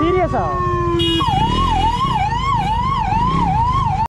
சீரியஸா